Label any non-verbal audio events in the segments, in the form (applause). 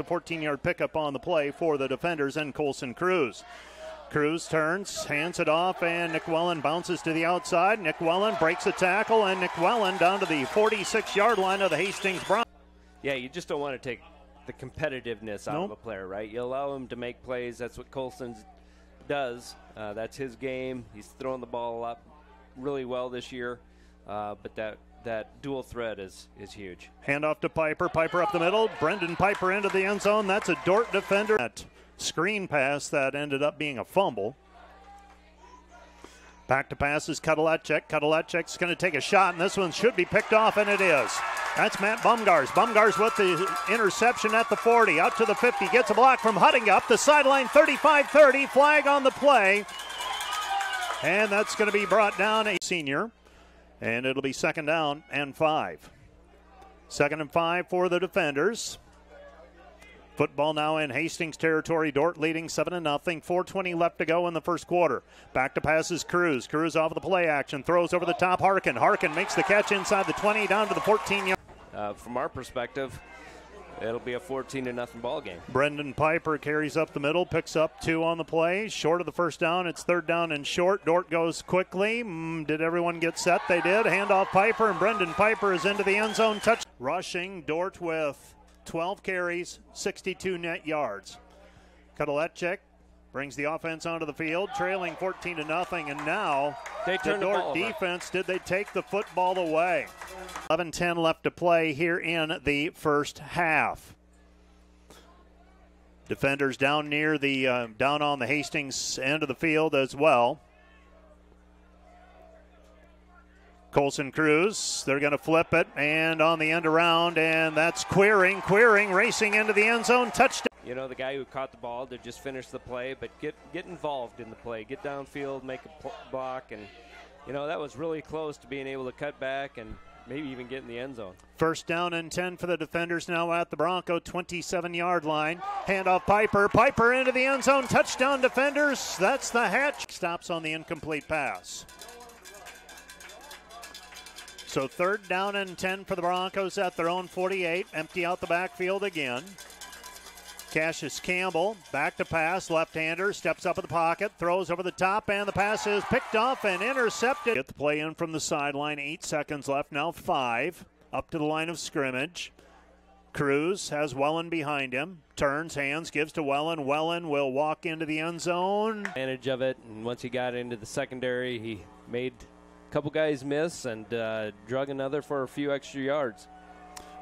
a 14 yard pickup on the play for the defenders and Colson Cruz. Cruz turns, hands it off, and Nick Wellen bounces to the outside. Nick Wellen breaks a tackle, and Nick Wellen down to the 46 yard line of the Hastings Browns. Yeah, you just don't want to take the competitiveness out Nope. of a player, right? You allow him to make plays. That's what Colson does. Uh, that's his game. He's throwing the ball up really well this year, uh, but that that dual threat is is huge. Handoff to Piper. Piper up the middle. Brendan Piper into the end zone. That's a Dordt defender. That screen pass that ended up being a fumble. Back to pass passes, Kudelecek. Kudelecek's going to take a shot, and this one should be picked off, and it is. That's Matt Bumgars. Bumgars with the interception at the 40, out to the 50, gets a block from Hutting up the sideline 35 30, flag on the play. And that's going to be brought down a senior, and it'll be second down and five. Second and five for the defenders. Football now in Hastings territory. Dordt leading 7 0. 420 left to go in the first quarter. Back to passes Cruz. Cruz off of the play action. Throws over the top. Harkin. Harkin makes the catch inside the 20 down to the 14 yard. Uh, from our perspective, it'll be a 14 to nothing ball game. Brendan Piper carries up the middle, picks up two on the play. Short of the first down. It's third down and short. Dordt goes quickly. Mm, did everyone get set? They did. Handoff Piper, and Brendan Piper is into the end zone. Touch. Rushing. Dordt with 12 carries, 62 net yards. Kudelecek brings the offense onto the field, trailing 14 to nothing, and now They the turned the Dordt ball over. defense did they take the football away? 11-10 left to play here in the first half. Defenders down near the uh, down on the Hastings end of the field as well. Colson Cruz, they're going to flip it and on the end around, and that's Queering. Queering racing into the end zone, touchdown. You know, the guy who caught the ball to just finish the play, but get get involved in the play, get downfield, make a pl- block, and you know that was really close to being able to cut back and maybe even get in the end zone. First down and 10 for the defenders now at the Bronco 27 yard line. Handoff Piper. Piper into the end zone. Touchdown defenders. That's the hatch. Stops on the incomplete pass. So third down and 10 for the Broncos at their own 48. Empty out the backfield again. Cassius Campbell back to pass, left-hander steps up in the pocket, throws over the top, and the pass is picked off and intercepted. Get the play in from the sideline. Eight seconds left. Now five up to the line of scrimmage. Cruz has Wellen behind him. Turns, hands, gives to Wellen. Wellen will walk into the end zone. Advantage of it, and once he got into the secondary, he made a couple guys miss and uh, drug another for a few extra yards.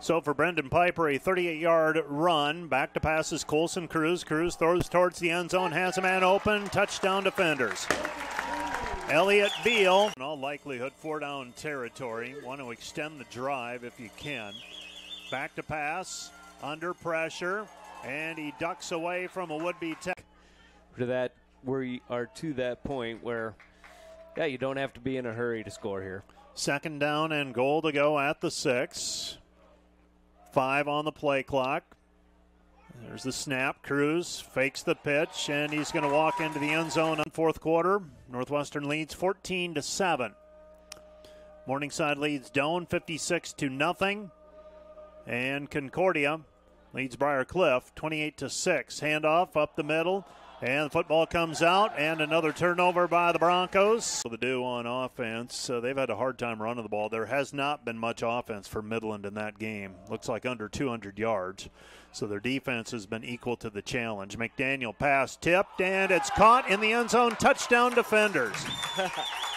So for Brendan Piper, a 38 yard run. Back to passes Colson Cruz. Cruz throws towards the end zone, has a man open. Touchdown defenders. Elliott Beal, in all likelihood, four down territory. Want to extend the drive if you can. Back to pass, under pressure, and he ducks away from a would be tech. To that, we are to that point where, yeah, you don't have to be in a hurry to score here. Second down and goal to go at the six. Five on the play clock. There's the snap. Cruz fakes the pitch, and he's going to walk into the end zone on fourth quarter. Northwestern leads 14 to seven. Morningside leads Doane 56 to nothing, and Concordia leads Briar Cliff 28 to six. Handoff up the middle. And the football comes out, and another turnover by the Broncos. The do on offense, uh, they've had a hard time running the ball. There has not been much offense for Midland in that game. Looks like under 200 yards. So their defense has been equal to the challenge. McDaniel pass tipped, and it's caught in the end zone. Touchdown defenders. (laughs)